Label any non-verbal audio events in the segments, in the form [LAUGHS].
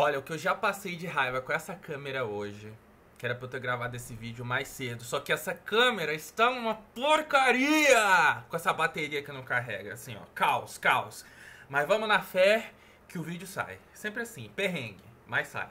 Olha, o que eu já passei de raiva com essa câmera hoje, que era pra eu ter gravado esse vídeo mais cedo, só que essa câmera está uma porcaria! Com essa bateria que não carrega, assim, ó, caos, caos. Mas vamos na fé que o vídeo sai. Sempre assim, perrengue, mas sai.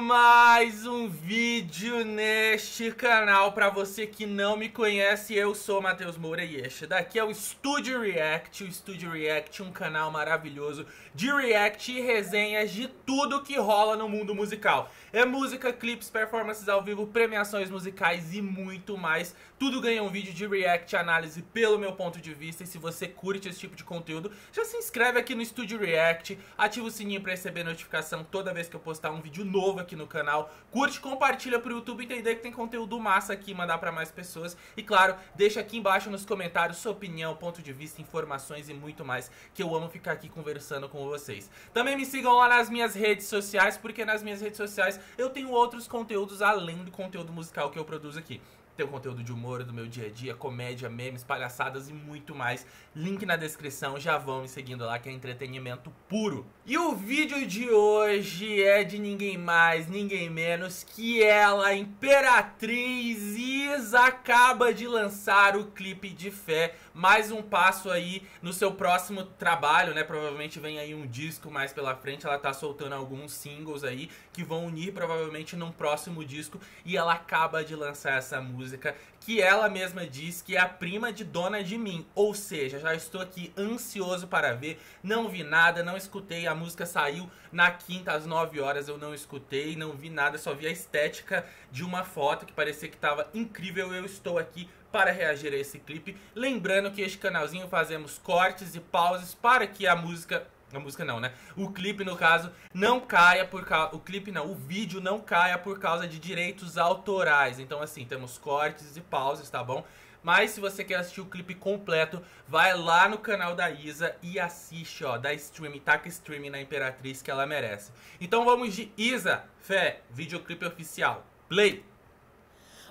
Mais um vídeo neste canal. Para você que não me conhece, eu sou Matheus Moura e este daqui é o Studio React. O Studio React, um canal maravilhoso de react e resenhas de tudo que rola no mundo musical. É música, clipes, performances ao vivo, premiações musicais e muito mais. Tudo ganha um vídeo de react análise pelo meu ponto de vista. E se você curte esse tipo de conteúdo, já se inscreve aqui no Studio React Ativa o sininho para receber notificação toda vez que eu postar um vídeo novo aqui no canal. Curte, compartilha pro YouTube entender que tem conteúdo massa aqui, mandar para mais pessoas. E claro, deixa aqui embaixo nos comentários sua opinião, ponto de vista, informações e muito mais, que eu amo ficar aqui conversando com vocês. Também me sigam lá nas minhas redes sociais, porque nas minhas redes sociais eu tenho outros conteúdos além do conteúdo musical que eu produzo aqui. Tem conteúdo de humor do meu dia a dia, comédia, memes, palhaçadas e muito mais. Link na descrição, já vão me seguindo lá que é entretenimento puro. E o vídeo de hoje é de ninguém mais, ninguém menos que ela, Imperatriz Isa, acaba de lançar o clipe de fé. Mais um passo aí no seu próximo trabalho, né? Provavelmente vem aí um disco mais pela frente. Ela tá soltando alguns singles aí que vão unir provavelmente num próximo disco. E ela acaba de lançar essa música que ela mesma diz que é a prima de Dona de Mim. Ou seja, já estou aqui ansioso para ver. Não vi nada, não escutei. A música saiu na quinta às 9 horas. Eu não escutei, não vi nada. Só vi a estética de uma foto que parecia que estava incrível. Eu estou aqui para reagir a esse clipe. Lembrando que este canalzinho fazemos cortes e pauses para que a música a música não, né? O clipe, no caso, não caia por causa... O clipe não, o vídeo não caia por causa de direitos autorais. Então, assim, temos cortes e pauses, tá bom? Mas se você quer assistir o clipe completo, vai lá no canal da Isa e assiste, ó, da stream, taca stream na Imperatriz que ela merece. Então vamos de Isa, fé, videoclipe oficial. Play!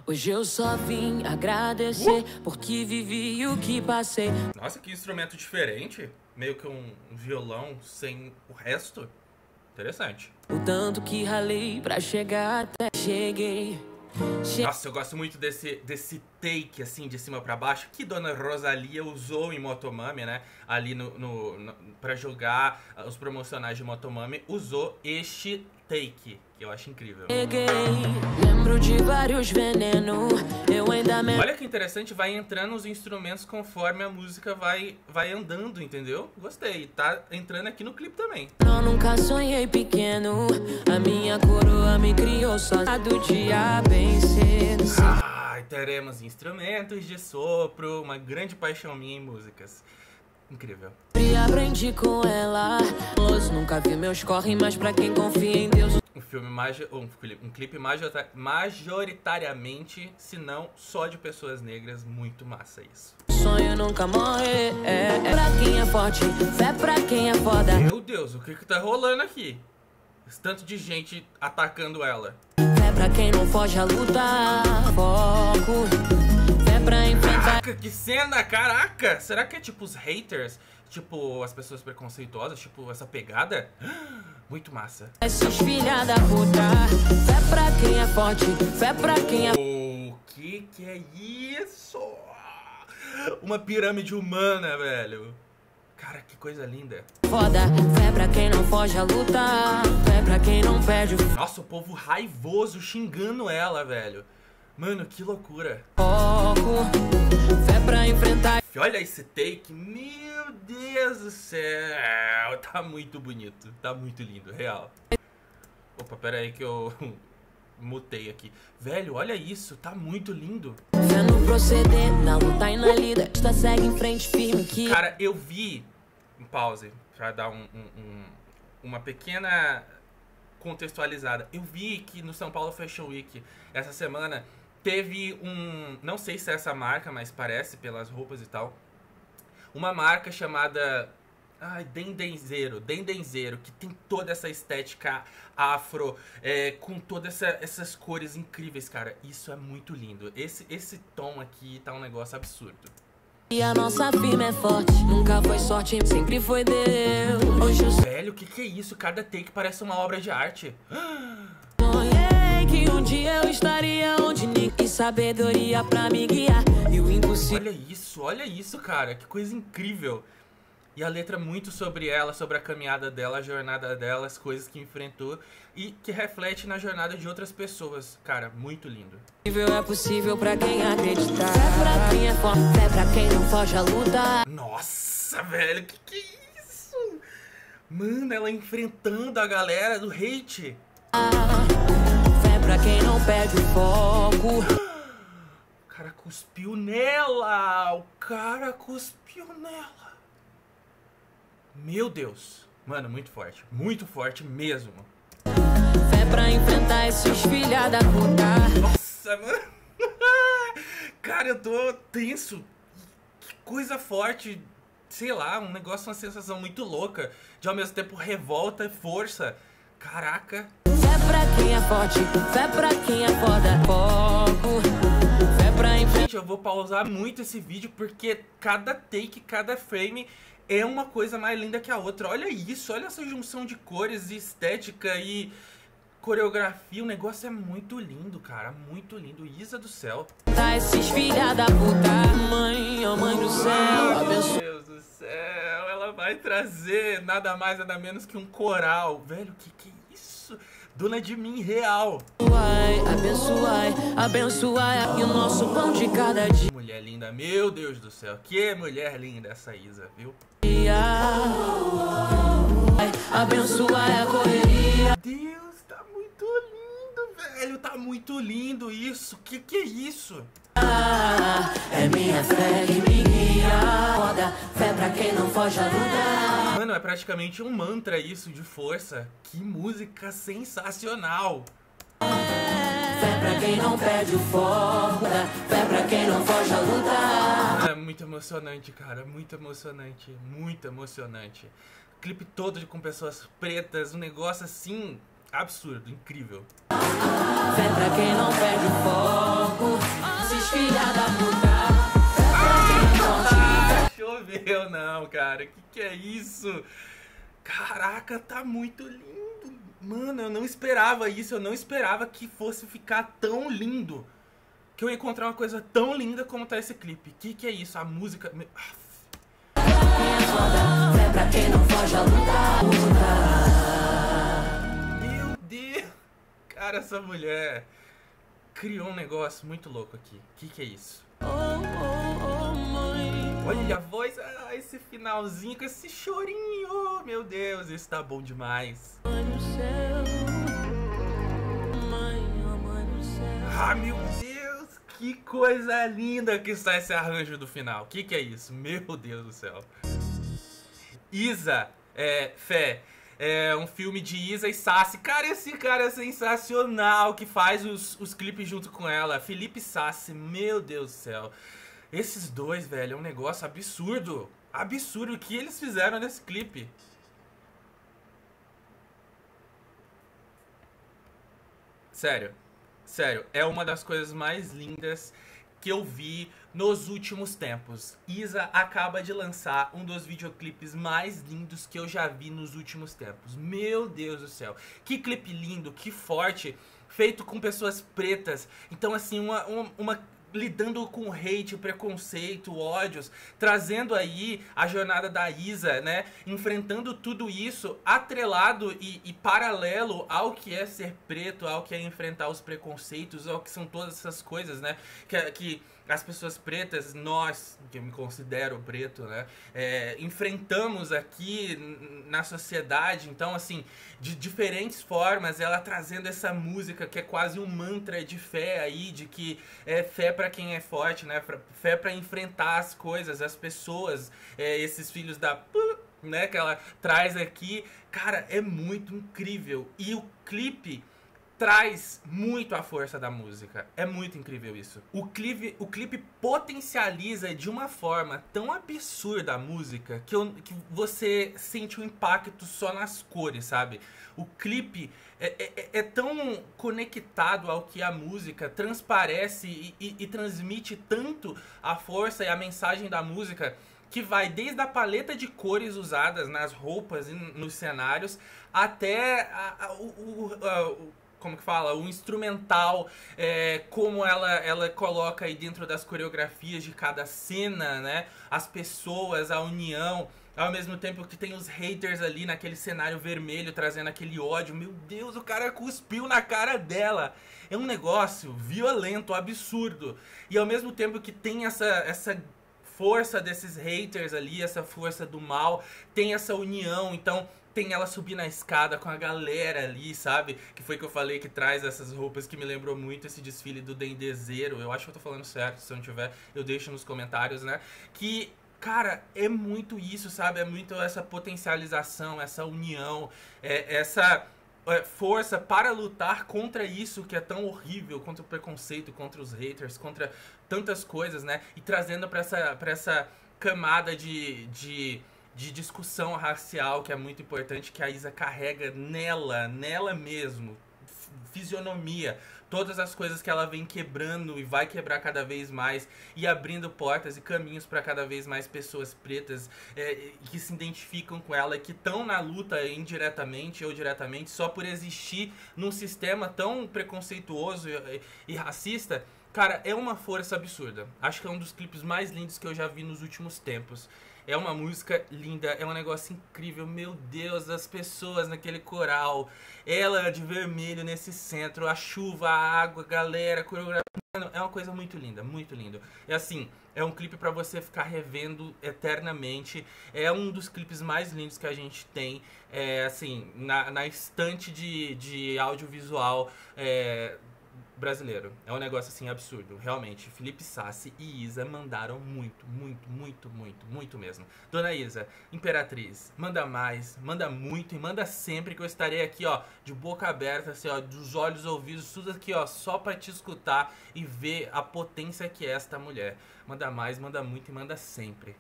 Hoje eu só vim agradecer uh! porque vivi o que passei. Nossa, que instrumento diferente meio que um violão sem o resto. Interessante. O tanto que ralei pra chegar até cheguei. Nossa, eu gosto muito desse, desse take, assim, de cima para baixo, que Dona Rosalia usou em Motomami, né? Ali no, no, no para jogar os promocionais de Motomami, usou este take, que eu acho incrível. Venenos, eu me... Olha que interessante, vai entrando os instrumentos conforme a música vai, vai andando, entendeu? Gostei, tá entrando aqui no clipe também. Eu nunca sonhei pequeno, a minha coroa me criou só do dia bem cedo. Ai, teremos instrumentos de sopro, uma grande paixão minha em músicas. Incrível. E aprendi com ela. Nunca vi meus mas pra quem confia em Deus. Um filme um, um clipe majoritariamente, se não só de pessoas negras, muito massa isso. Sonho nunca morre, é, é pra quem é forte, fé pra quem é foda. Meu Deus, o que que tá rolando aqui? Esse tanto de gente atacando ela. Fé pra quem não foge a luta, foco. Caraca, que cena, caraca! Será que é tipo os haters? Tipo, as pessoas preconceituosas? Tipo, essa pegada? [GASPS] Muito massa. Esses filha da puta, fé pra quem é forte, fé pra quem é. O que que é isso? Uma pirâmide humana, velho. Cara, que coisa linda. Foda, fé pra quem não foge a luta, fé pra quem não perde. Nossa, o povo raivoso xingando ela, velho. Mano, que loucura. fé pra enfrentar. Olha esse take. Meu Deus do céu. [LAUGHS] Tá muito bonito. Tá muito lindo, real. Opa, pera aí que eu [LAUGHS] mutei aqui. Velho, olha isso. Tá muito lindo. Que... Cara, eu vi... Um pause. Pra dar um, um, um, uma pequena contextualizada. Eu vi que no São Paulo Fashion Week essa semana teve um. Não sei se é essa marca, mas parece pelas roupas e tal. Uma marca chamada Ai, Dendenzeiro, Dendenzeiro, que tem toda essa estética afro, é, com todas essa, essas cores incríveis, cara. Isso é muito lindo. Esse, esse tom aqui tá um negócio absurdo. E a nossa firma é forte, nunca foi sorte, sempre foi Deus. Hoje Velho, o que, que é isso? Cada take parece uma obra de arte. um [GASPS] dia eu estaria onde ninguém sabedoria pra me guiar. E o impossível. Olha isso, olha isso, cara. Que coisa incrível. E a letra é muito sobre ela, sobre a caminhada dela, a jornada dela, as coisas que enfrentou e que reflete na jornada de outras pessoas. Cara, muito lindo. é possível pra quem acreditar. Fé pra quem é forte, fé pra quem não foge à luta. Nossa, velho, que que é isso? Mano, ela enfrentando a galera do hate. Fé pra quem não perde o foco. O cara cuspiu nela! O cara cuspiu nela! Meu Deus! Mano, muito forte. Muito forte mesmo. Fé pra enfrentar esses filha da puta. Nossa, mano! [LAUGHS] Cara, eu tô tenso. Que coisa forte. Sei lá, um negócio, uma sensação muito louca. De ao mesmo tempo revolta e força. Caraca. Quem é forte, fé pra quem é foda. Foco. Fé pra enfrentar. Gente, eu vou pausar muito esse vídeo porque cada take, cada frame é uma coisa mais linda que a outra. Olha isso, olha essa junção de cores e estética e coreografia. O negócio é muito lindo, cara. Muito lindo. Isa do céu. esses filha da puta. Mãe, oh mãe do céu, Meu abençoa. Deus do céu. Ela vai trazer nada mais, nada menos que um coral. Velho, que que é isso? Dona de mim real. Abençoai, abençoai o nosso pão de cada dia. Mulher linda, meu Deus do céu. Que mulher linda essa Isa, viu? Abençoai a correria. Deus, velho. Tá muito lindo isso. Que que é isso? É minha fé que me guia. Foda, fé pra quem não foge à luta. Mano, é praticamente um mantra isso de força. Que música sensacional. Fé pra quem não perde o foco. Fé pra quem não foge à luta. É muito emocionante, cara. Muito emocionante. Muito emocionante. Clipe todo com pessoas pretas. Um negócio assim. Absurdo, incrível. Fé pra quem não perde o foco. Esses filha da puta. Choveu não, cara. Que que é isso? Caraca, tá muito lindo. Mano, eu não esperava isso. Eu não esperava que fosse ficar tão lindo. Que eu ia encontrar uma coisa tão linda como tá esse clipe. Que que é isso? A música. Ah, Fé pra quem não foge à luta. Cara, essa mulher criou um negócio muito louco aqui. Que que é isso? Oh, oh, oh, mãe. Olha a voz, ah, esse finalzinho com esse chorinho. Meu Deus, isso tá bom demais. Mãe do céu. Mãe, mãe do céu. Ah, meu Deus, que coisa linda que está esse arranjo do final. Que que é isso? Meu Deus do céu. Isa, é, Fé, é um filme de Isa e Sassi. Cara, esse cara é sensacional que faz os, os clipes junto com ela. Felipe Sassi, meu Deus do céu. Esses dois, velho, é um negócio absurdo. Absurdo o que eles fizeram nesse clipe. Sério, sério, é uma das coisas mais lindas que eu vi nos últimos tempos. Isa acaba de lançar um dos videoclipes mais lindos que eu já vi nos últimos tempos. Meu Deus do céu, que clipe lindo, que forte, feito com pessoas pretas. Então, assim, uma, uma, uma lidando com hate, preconceito, ódios, trazendo aí a jornada da Isa, né? Enfrentando tudo isso atrelado e, e, paralelo ao que é ser preto, ao que é enfrentar os preconceitos, ao que são todas essas coisas, né? Que, que as pessoas pretas, nós, que eu me considero preto, né? É, enfrentamos aqui na sociedade. Então, assim, de diferentes formas, ela trazendo essa música que é quase um mantra de fé aí, de que é fé para quem é forte, né? Fé para enfrentar as coisas, as pessoas, é, esses filhos da né, que ela traz aqui. Cara, é muito incrível. E o clipe traz muito a força da música. É muito incrível isso. O clipe, o clipe potencializa de uma forma tão absurda a música que, eu, que você sente o um impacto só nas cores, sabe? O clipe é, é, é, tão conectado ao que a música transparece e, e, e transmite tanto a força e a mensagem da música que vai desde a paleta de cores usadas nas roupas e nos cenários até a, a, o, o, como que fala, o instrumental, é, como ela, ela coloca aí dentro das coreografias de cada cena, né? As pessoas, a união. Ao mesmo tempo que tem os haters ali naquele cenário vermelho trazendo aquele ódio. Meu Deus, o cara cuspiu na cara dela. É um negócio violento, absurdo. E ao mesmo tempo que tem essa, essa força desses haters ali, essa força do mal, tem essa união. Então tem ela subir na escada com a galera ali, sabe? Que foi que eu falei que traz essas roupas que me lembrou muito esse desfile do Dendezeiro. Eu acho que eu tô falando certo, se eu não tiver, eu deixo nos comentários, né? Que Cara, é muito isso, sabe? É muito essa potencialização, essa união, é, essa é, força para lutar contra isso que é tão horrível, contra o preconceito, contra os haters, contra tantas coisas, né? E trazendo para essa, pra essa camada de, de de discussão racial que é muito importante que a Isa carrega nela, nela mesmo, fisionomia, todas as coisas que ela vem quebrando e vai quebrar cada vez mais e abrindo portas e caminhos para cada vez mais pessoas pretas é, que se identificam com ela, que estão na luta indiretamente ou diretamente só por existir num sistema tão preconceituoso e, e racista. Cara, é uma força absurda. Acho que é um dos clipes mais lindos que eu já vi nos últimos tempos. É uma música linda, é um negócio incrível. Meu Deus, as pessoas naquele coral, ela de vermelho nesse centro, a chuva, a água, a galera, a coreografia. É uma coisa muito linda, muito lindo. É assim, é um clipe para você ficar revendo eternamente. É um dos clipes mais lindos que a gente tem, é, assim, na, na estante de, de audiovisual. É, brasileiro. É um negócio assim absurdo, realmente. Felipe Sassi e Isa mandaram muito, muito, muito, muito, muito mesmo. Dona Isa, Imperatriz, manda mais, manda muito e manda sempre que eu estarei aqui, ó, de boca aberta, assim, ó, dos olhos ouvidos, tudo aqui, ó, só para te escutar e ver a potência que é esta mulher. Manda mais, manda muito e manda sempre.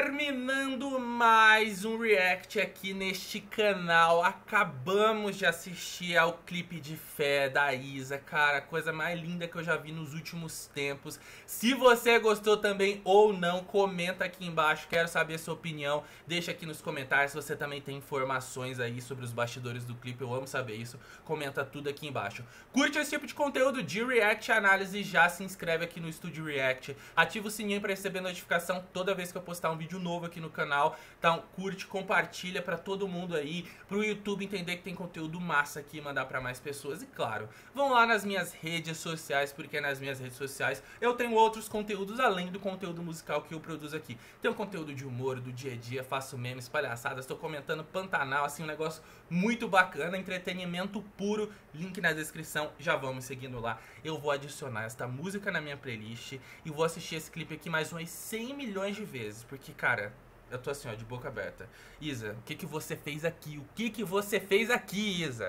Terminando mais um react aqui neste canal. Acabamos de assistir ao clipe de fé da Isa, cara, coisa mais linda que eu já vi nos últimos tempos. Se você gostou também ou não, comenta aqui embaixo, quero saber a sua opinião. Deixa aqui nos comentários se você também tem informações aí sobre os bastidores do clipe, eu amo saber isso. Comenta tudo aqui embaixo. Curte esse tipo de conteúdo de react análise, já se inscreve aqui no Estúdio React Ativa o sininho para receber notificação toda vez que eu postar um vídeo novo aqui no canal. Então curte, compartilha para todo mundo aí, pro YouTube entender que tem conteúdo massa aqui e mandar para mais pessoas. E claro, vão lá nas minhas redes sociais, porque nas minhas redes sociais eu tenho outros conteúdos além do conteúdo musical que eu produzo aqui. Tenho conteúdo de humor, do dia a dia, faço memes, palhaçadas, estou comentando Pantanal, assim, um negócio muito bacana, entretenimento puro, link na descrição, já vamos seguindo lá. Eu vou adicionar esta música na minha playlist e vou assistir esse clipe aqui mais umas 100 milhões de vezes, porque, cara, eu tô assim, ó, de boca aberta. Isa, o que que você fez aqui? O que que você fez aqui, Isa?